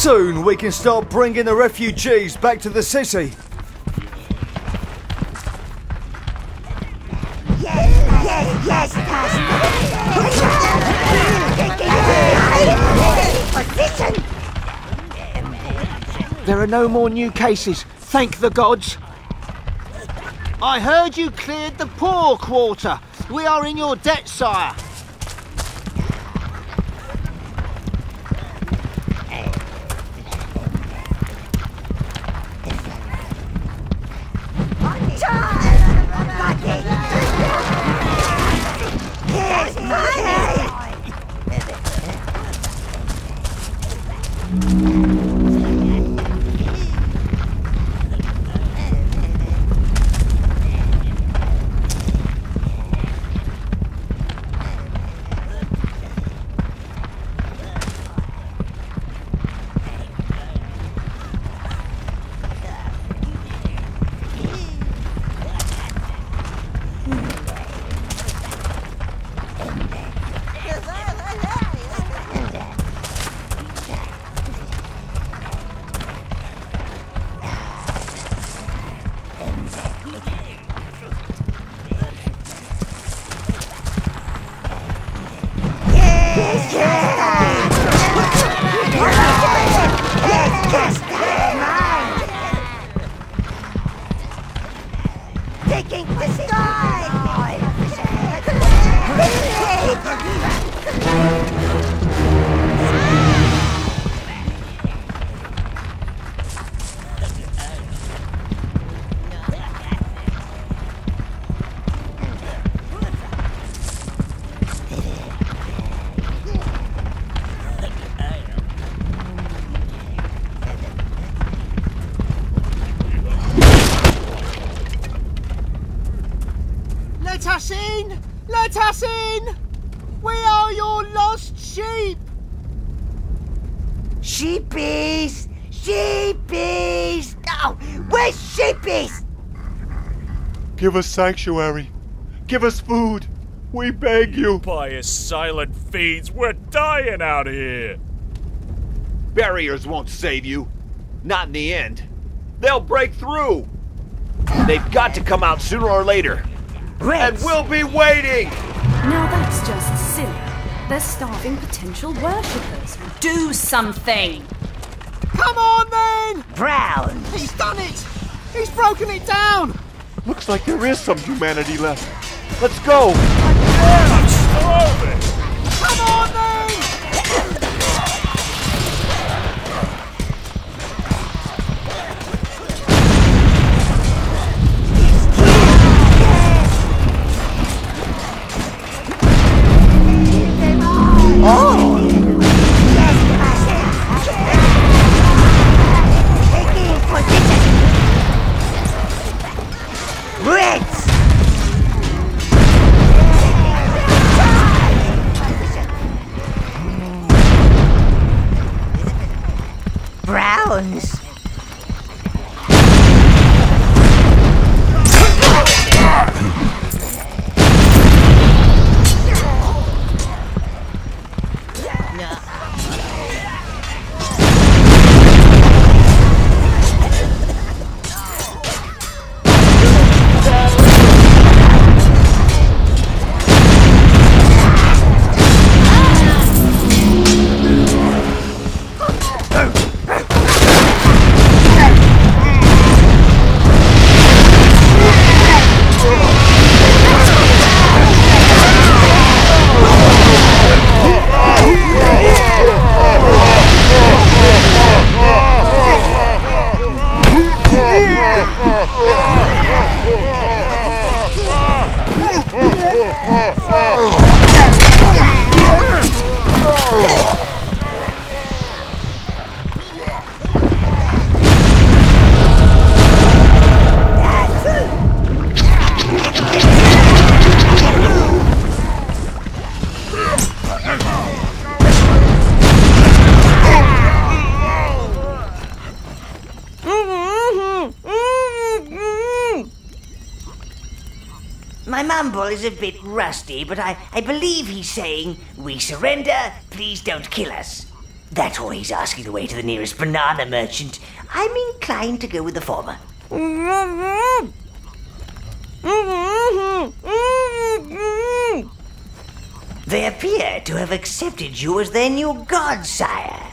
Soon we can start bringing the refugees back to the city. There are no more new cases, thank the gods. I heard you cleared the poor quarter. We are in your debt, sire. Let us in! Let us in! We are your lost sheep! Sheepies! Sheepies! Oh, no! Where's sheepies? Give us sanctuary. Give us food. We beg you. Pious silent fiends, we're dying out here. Barriers won't save you. Not in the end. They'll break through. They've got to come out sooner or later. And we'll be waiting! Now that's just silly. They're starving potential worshippers. Do something! Come on then! Brown! He's done it! He's broken it down! Looks like there is some humanity left. Let's go! Come Browns! My mumble is a bit rusty, but I, I believe he's saying, We surrender, please don't kill us. That's he's asking the way to the nearest banana merchant. I'm inclined to go with the former. They appear to have accepted you as their new god, sire.